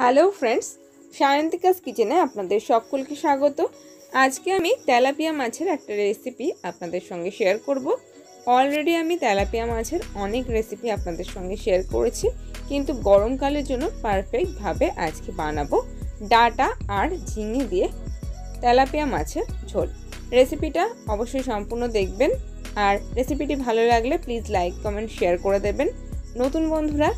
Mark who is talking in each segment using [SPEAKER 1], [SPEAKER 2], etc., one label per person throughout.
[SPEAKER 1] Hello friends, Sayantika's কিচেনে আপনাদের সকলকে স্বাগত। আজকে আমি তেলাপিয়া মাছের একটা রেসিপি আপনাদের সঙ্গে শেয়ার করব। অলরেডি আমি তেলাপিয়া মাছের অনেক রেসিপি আপনাদের সঙ্গে শেয়ার করেছি, কিন্তু গরমকালের জন্য পারফেক্টভাবে আজকে বানাবো ডাটা আর ঝিঙে দিয়ে তেলাপিয়া মাছের ঝোল। রেসিপিটা অবশ্যই সম্পূর্ণ দেখবেন, আর রেসিপিটি ভালো লাগলে প্লিজ লাইক কমেন্ট শেয়ার করে দেবেন। নতুন বন্ধুরা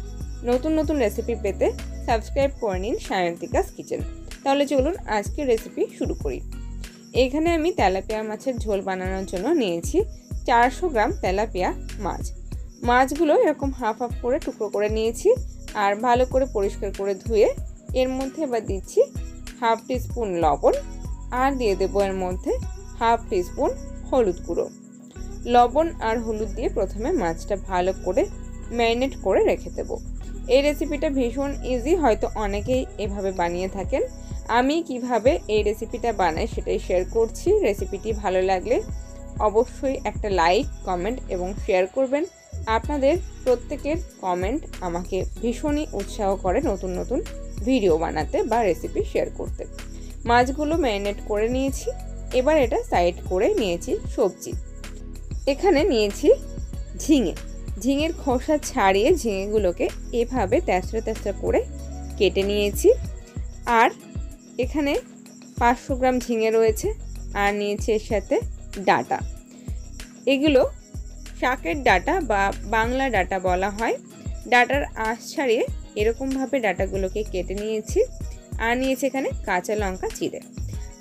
[SPEAKER 1] নতুন নতুন রেসিপি পেতে সাবস্ক্রাইব করে নিন সায়ন্তিকাস কিচেন তাহলে চলুন আজকের রেসিপি শুরু করি। এখানে আমি তেলাপিয়া মাছের ঝোল বানানোর জন্য নিয়েছি চারশো গ্রাম তেলাপিয়া মাছ। মাছগুলো এরকম হাফ হাফ করে টুকরো করে নিয়েছি আর ভালো করে পরিষ্কার করে ধুয়ে এর মধ্যে এবার দিচ্ছি হাফ টিস্পুন লবণ আর দিয়ে দেবো এর মধ্যে হাফ টিস্পুন হলুদ গুঁড়ো। লবণ আর হলুদ দিয়ে প্রথমে মাছটা ভালো করে ম্যারিনেট করে রেখে দেবো। এই রেসিপিটা ভীষণ ইজি হয়তো অনেকেই এভাবে বানিয়ে থাকেন। আমি কীভাবে এই রেসিপিটা বানাই সেটাই শেয়ার করছি। রেসিপিটি ভালো লাগলে অবশ্যই একটা লাইক কমেন্ট এবং শেয়ার করবেন। আপনাদের প্রত্যেকের কমেন্ট আমাকে ভীষণই উৎসাহ করে নতুন নতুন ভিডিও বানাতে বা রেসিপি শেয়ার করতে। মাছগুলো ম্যারিনেট করে নিয়েছি, এবার এটা সাইড করে নিয়েছি সবজি। এখানে নিয়েছি ঝিঙে। ঝিঙের খোসা ছাড়িয়ে ঝিঙেগুলোকে এভাবে তেসরা তেসরা করে কেটে নিয়েছি। আর এখানে পাঁচশো গ্রাম ঝিঙে রয়েছে আর নিয়েছি এর সাথে ডাটা। এগুলো শাকের ডাটা বা বাংলা ডাটা বলা হয়। ডাটার আঁশ ছাড়িয়ে এরকমভাবে ডাটাগুলোকে কেটে নিয়েছি আর নিয়েছি এখানে কাঁচা লঙ্কা চিড়ে।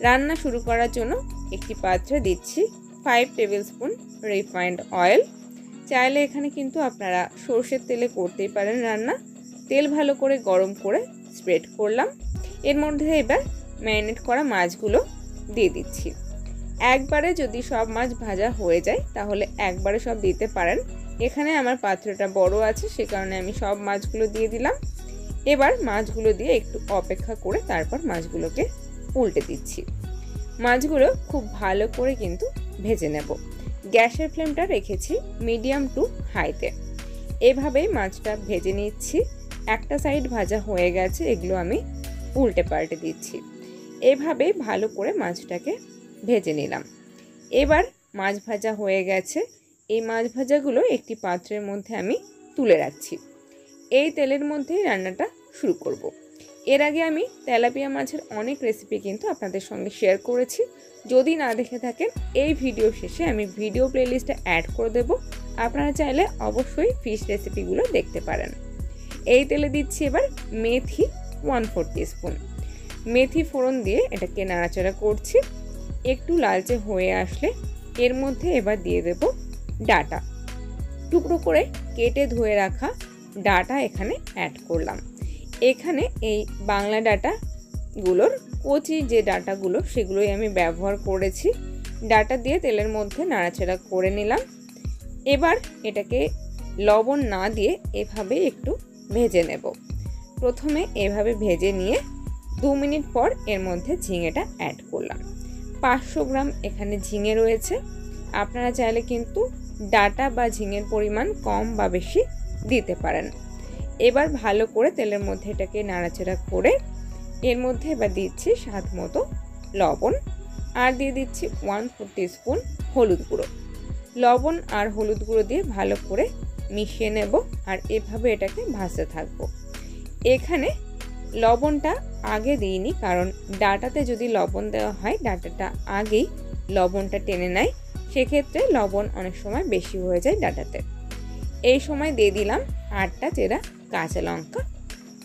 [SPEAKER 1] রান্না শুরু করার জন্য একটি পাত্রে দিচ্ছি five tablespoon refined oil চাইলে এখানে কিন্তু আপনারা সর্ষের তেলে করতেই পারেন রান্না। তেল ভালো করে গরম করে স্প্রেড করলাম। এর মধ্যে এবার ম্যারিনেট করা মাছগুলো দিয়ে দিচ্ছি। একবারে যদি সব মাছ ভাজা হয়ে যায়, তাহলে একবারে সব দিতে পারেন। এখানে আমার পাত্রটা বড় আছে, সে কারণে আমি সব মাছগুলো দিয়ে দিলাম। এবার মাছগুলো দিয়ে একটু অপেক্ষা করে তারপর মাছগুলোকে উল্টে দিচ্ছি। মাছগুলো খুব ভালো করে কিন্তু ভেজে নেব। গ্যাসের ফ্লেমটা রেখেছি মিডিয়াম টু হাইতে। এভাবেই মাছটা ভেজে নিচ্ছি। একটা সাইড ভাজা হয়ে গেছে, এগুলো আমি উল্টে পাল্টে দিচ্ছি। এভাবে ভালো করে মাছটাকে ভেজে নিলাম। এবার মাছ ভাজা হয়ে গেছে। এই মাছ ভাজাগুলো একটি পাত্রের মধ্যে আমি তুলে রাখছি। এই তেলের মধ্যেই রান্নাটা শুরু করব। এর আগে আমি তেলাপিয়া মাছের অনেক রেসিপি কিন্তু আপনাদের সঙ্গে শেয়ার করেছি। যদি না দেখে থাকেন, এই ভিডিও শেষে আমি ভিডিও প্লেলিস্টে অ্যাড করে দেব। আপনারা চাইলে অবশ্যই ফিশ রেসিপিগুলো দেখতে পারেন। এই তেলে দিচ্ছি এবার মেথি ওয়ান ফোর স্পুন মেথি ফোড়ন দিয়ে এটাকে নাড়াচাড়া করছি। একটু লালচে হয়ে আসলে এর মধ্যে এবার দিয়ে দেব ডাটা। টুকরো করে কেটে ধুয়ে রাখা ডাটা এখানে অ্যাড করলাম। এখানে এই বাংলা ডাটাগুলোর কচি যে ডাটাগুলো সেগুলোই আমি ব্যবহার করেছি। ডাটা দিয়ে তেলের মধ্যে নাড়াচাড়া করে নিলাম। এবার এটাকে লবণ না দিয়ে এভাবে একটু ভেজে নেব। প্রথমে এভাবে ভেজে নিয়ে দু মিনিট পর এর মধ্যে ঝিঙেটা অ্যাড করলাম। পাঁচশো গ্রাম এখানে ঝিঙে রয়েছে। আপনারা চাইলে কিন্তু ডাটা বা ঝিঙের পরিমাণ কম বা বেশি দিতে পারেন। এবার ভালো করে তেলের মধ্যে এটাকে নাড়াচাড়া করে এর মধ্যে এবার দিচ্ছি স্বাদ মতো লবণ, আর দিয়ে দিচ্ছি ওয়ান ফোর স্পুন হলুদ গুঁড়ো। লবণ আর হলুদ গুঁড়ো দিয়ে ভালো করে মিশিয়ে নেব, আর এভাবে এটাকে ভাজতে থাকব। এখানে লবণটা আগে দিইনি, কারণ ডাটাতে যদি লবণ দেওয়া হয়, ডাটাটা আগেই লবণটা টেনে নেয়, সেক্ষেত্রে লবণ অনেক সময় বেশি হয়ে যায় ডাটাতে। এই সময় দিয়ে দিলাম আটটা চেরা কাঁচা লঙ্কা।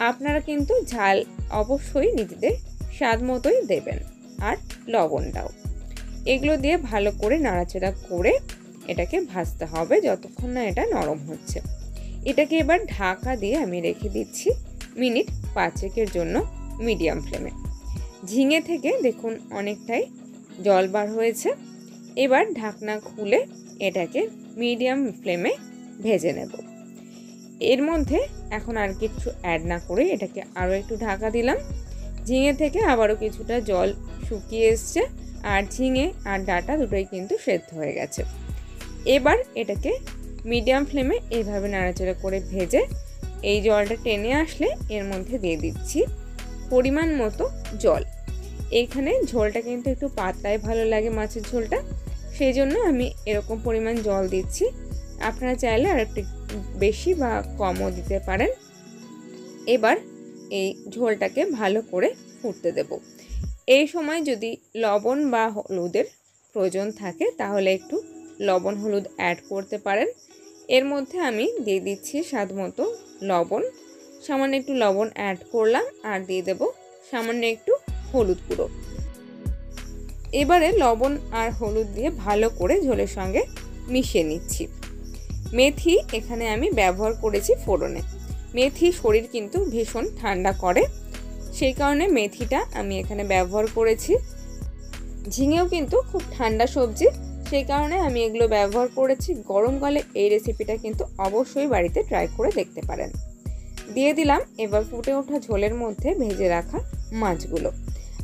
[SPEAKER 1] আপনারা কিন্তু ঝাল অবশ্যই নিজেদের স্বাদ মতোই দেবেন আর লবণটাও। এগুলো দিয়ে ভালো করে নাড়াচাড়া করে এটাকে ভাজতে হবে যতক্ষণ না এটা নরম হচ্ছে। এটাকে এবার ঢাকা দিয়ে আমি রেখে দিচ্ছি মিনিট পাঁচেকের জন্য মিডিয়াম ফ্লেমে। ঝিঙে থেকে দেখুন অনেকটাই জল বার হয়েছে। এবার ঢাকনা খুলে এটাকে মিডিয়াম ফ্লেমে ভেজে নেব। এর মধ্যে এখন আর কিছু অ্যাড না করে এটাকে আরও একটু ঢাকা দিলাম। ঝিঙে থেকে আবারও কিছুটা জল শুকিয়ে এসছে আর ঝিঙে আর ডাটা দুটোই কিন্তু সেদ্ধ হয়ে গেছে। এবার এটাকে মিডিয়াম ফ্লেমে এইভাবে নাড়াচাড়া করে ভেজে এই জলটা টেনে আসলে এর মধ্যে দিয়ে দিচ্ছি পরিমাণ মতো জল। এইখানে ঝোলটা কিন্তু একটু পাতলায় ভালো লাগে মাছের ঝোলটা, সেই জন্য আমি এরকম পরিমাণ জল দিচ্ছি। আপনারা চাইলে আর একটু বেশি বা কমও দিতে পারেন। এবার এই ঝোলটাকে ভালো করে ফুটতে দেব। এই সময় যদি লবণ বা হলুদের প্রয়োজন থাকে, তাহলে একটু লবণ হলুদ অ্যাড করতে পারেন। এর মধ্যে আমি দিয়ে দিচ্ছি স্বাদ মতো লবণ। সামান্য একটু লবণ অ্যাড করলাম আর দিয়ে দেব সামান্য একটু হলুদ গুঁড়ো। এবারে লবণ আর হলুদ দিয়ে ভালো করে ঝোলের সঙ্গে মিশিয়ে নিচ্ছি। মেথি এখানে আমি ব্যবহার করেছি ফোড়নে। মেথি শরীর কিন্তু ভীষণ ঠান্ডা করে। সেই কারণে মেথিটা আমি এখানে ব্যবহার করেছি। ঝিঙেও কিন্তু খুব ঠান্ডা সবজি, সেই কারণে আমি এগুলো ব্যবহার করেছি। গরমকালে এই রেসিপিটা কিন্তু অবশ্যই বাড়িতে ট্রাই করে দেখতে পারেন। দিয়ে দিলাম এবার ফুটে ওঠা ঝোলের মধ্যে ভেজে রাখা মাছগুলো।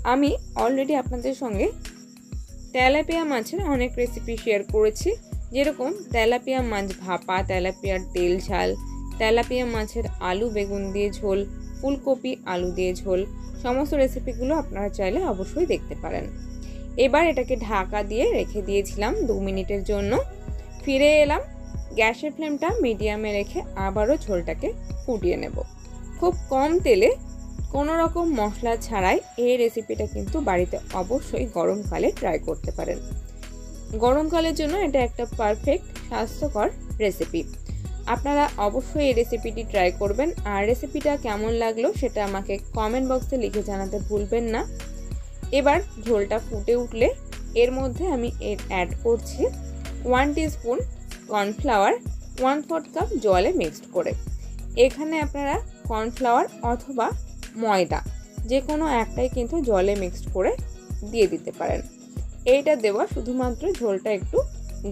[SPEAKER 1] আমি অলরেডি আপনাদের সঙ্গে তেলাপিয়া মাছের অনেক রেসিপি শেয়ার করেছি। যেরকম তেলাপিয়া মাছ ভাপা, তেলাপিয়ার তেল ঝাল, তেলাপিয়া মাছের আলু বেগুন দিয়ে ঝোল, ফুলকপি আলু দিয়ে ঝোল, সমস্ত রেসিপিগুলো আপনারা চাইলে অবশ্যই দেখতে পারেন। এবার এটাকে ঢাকা দিয়ে রেখে দিয়েছিলাম দু মিনিটের জন্য। ফিরে এলাম, গ্যাসের ফ্লেমটা মিডিয়ামে রেখে আবারও ঝোলটাকে ফুটিয়ে নেব। খুব কম তেলে কোনো রকম মশলা ছাড়াই এই রেসিপিটা কিন্তু বাড়িতে অবশ্যই গরমকালে ট্রাই করতে পারেন। গরমকালের জন্য এটা একটা পারফেক্ট স্বাস্থ্যকর রেসিপি আপনারা অবশ্যই এই রেসিপিটি ট্রাই করবেন। আর রেসিপিটা কেমন লাগল সেটা আমাকে কমেন্ট বক্সে লিখে জানাতে ভুলবেন না। এবার ঝোলটা ফুটে উঠলে এর মধ্যে আমি এর অ্যাড করছি one spoon cornflour one fourth cup জলে মিক্সড করে। এখানে আপনারা কর্নফ্লাওয়ার অথবা ময়দা যে কোনো একটাই কিন্তু জলে মিক্সড করে দিয়ে দিতে পারেন। এইটা দেওয়া শুধুমাত্র ঝোলটা একটু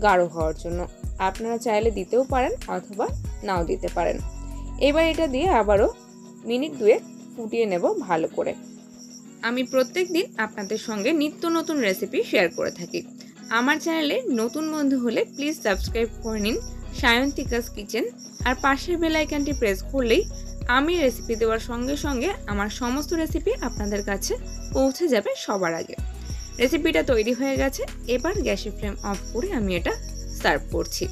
[SPEAKER 1] গাঢ় হওয়ার জন্য। আপনারা চাইলে দিতেও পারেন অথবা নাও দিতে পারেন। এবার এটা দিয়ে আবারও মিনিট দুয়েক ফুটিয়ে নেব ভালো করে। আমি প্রত্যেক দিন আপনাদের সঙ্গে নিত্য নতুন রেসিপি শেয়ার করে থাকি। আমার চ্যানেলে নতুন বন্ধু হলে প্লিজ সাবস্ক্রাইব করে নিন সায়ন্তিকাস কিচেন। আর পাশের বেল আইকনটি প্রেস করলেই আমি রেসিপি দেওয়ার সঙ্গে সঙ্গে আমার সমস্ত রেসিপি আপনাদের কাছে পৌঁছে যাবে সবার আগে। রেসিপিটা তৈরি হয়ে গেছে। এবার গ্যাসের ফ্লেম অফ করে আমি এটা সার্ভ করছি।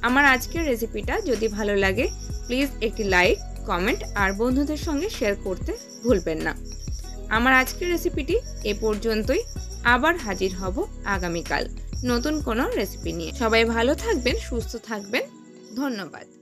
[SPEAKER 1] আমার আজকের রেসিপিটা যদি ভালো লাগে, প্লিজ একটি লাইক, কমেন্ট আর বন্ধুদের সঙ্গে শেয়ার করতে ভুলবেন না। আমার আজকের রেসিপিটি এ পর্যন্তই। আবার হাজির হব আগামীকাল নতুন কোনো রেসিপি নিয়ে। সবাই ভালো থাকবেন, সুস্থ থাকবেন। ধন্যবাদ।